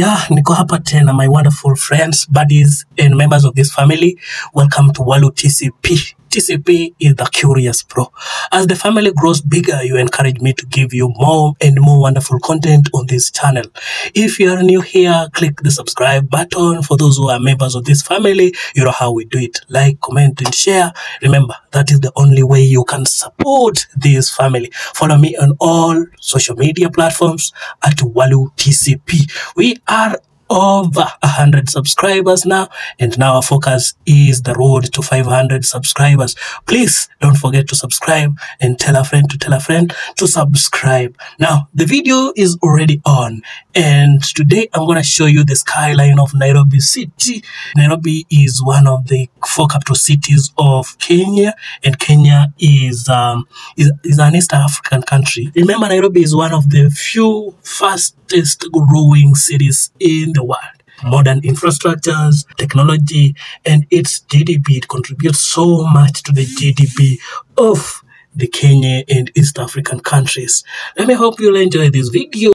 Yeah, niko hapa tena my wonderful friends, buddies and members of this family. Welcome to Walu TCP. TCP is the curious pro. As the family grows bigger, you encourage me to give you more and more wonderful content on this channel. If you are new here, click the subscribe button. For those who are members of this family, you know how we do it. Like, comment, and share. Remember, that is the only way you can support this family. Follow me on all social media platforms at Walu TCP. We are over 100 subscribers now. And now our focus is the road to 500 subscribers. Please don't forget to subscribe and tell a friend to tell a friend to subscribe. Now the video is already on and today i'm going to show you the skyline of nairobi city nairobi is one of the four capital cities of kenya and kenya is um is, is an east african country remember nairobi is one of the few fastest growing cities in the world modern infrastructures, technology, and its GDP. It contributes so much to the GDP of the Kenya and East African countries. Let me hope you'll enjoy this video.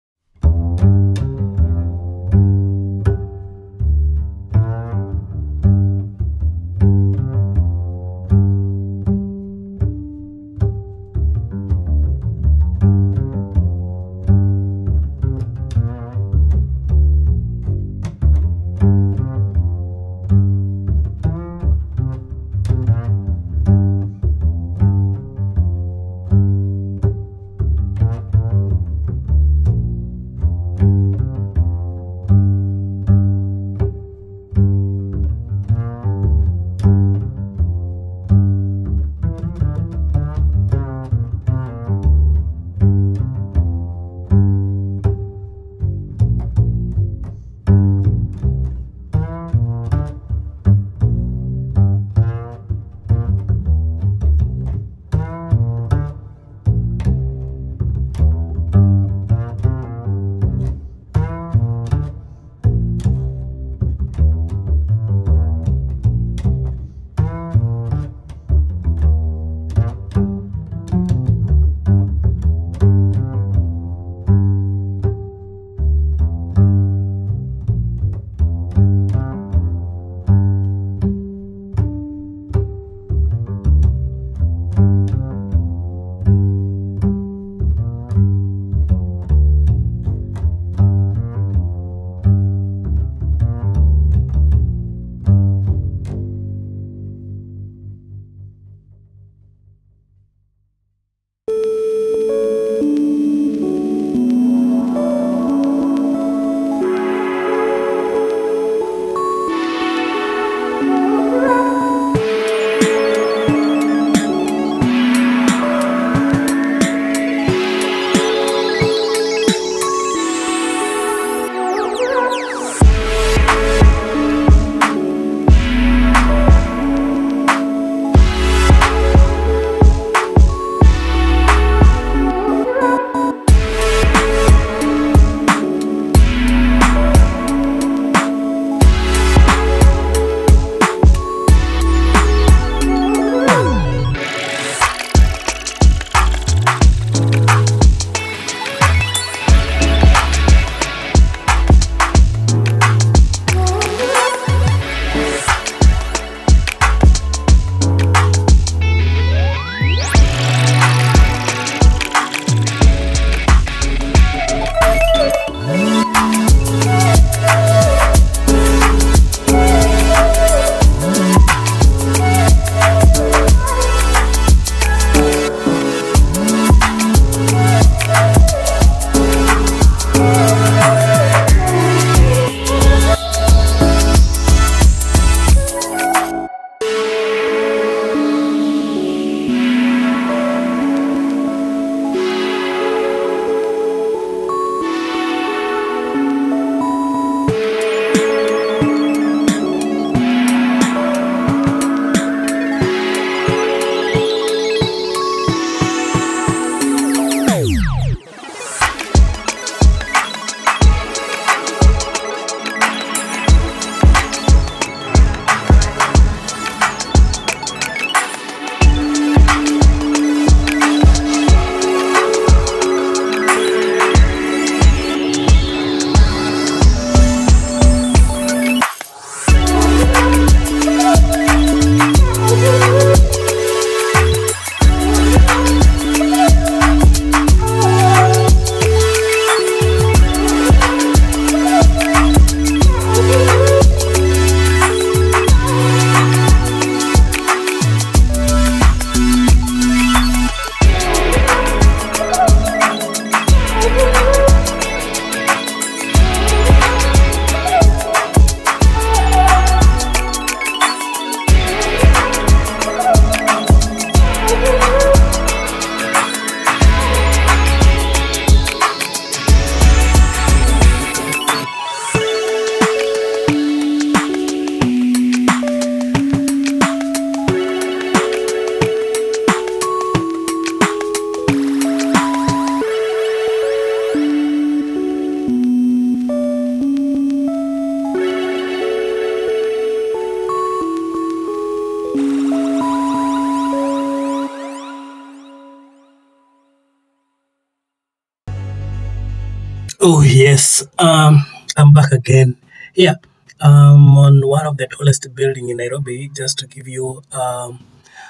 Oh yes, um, I'm back again. Yeah, um, on one of the tallest building in Nairobi, just to give you um,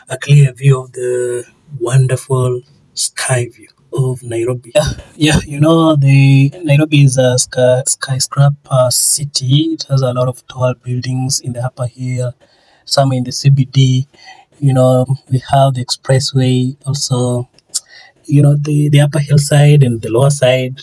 a clear view of the wonderful sky view of Nairobi. Yeah, yeah, you know the Nairobi is a sky, skyscraper city. It has a lot of tall buildings in the upper hill, some in the CBD. You know, we have the expressway also. You know the the upper hillside and the lower side.